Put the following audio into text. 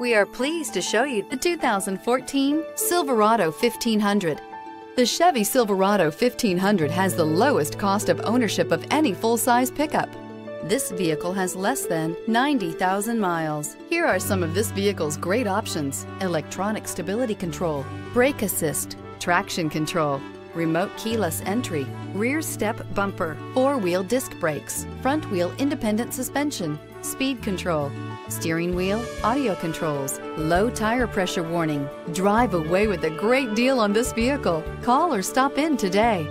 We are pleased to show you the 2014 Silverado 1500. The Chevy Silverado 1500 has the lowest cost of ownership of any full-size pickup. This vehicle has less than 90,000 miles. Here are some of this vehicle's great options. Electronic stability control, brake assist, traction control, remote keyless entry, rear step bumper, four-wheel disc brakes, front wheel independent suspension, speed control, steering wheel, audio controls, low tire pressure warning. Drive away with a great deal on this vehicle. Call or stop in today.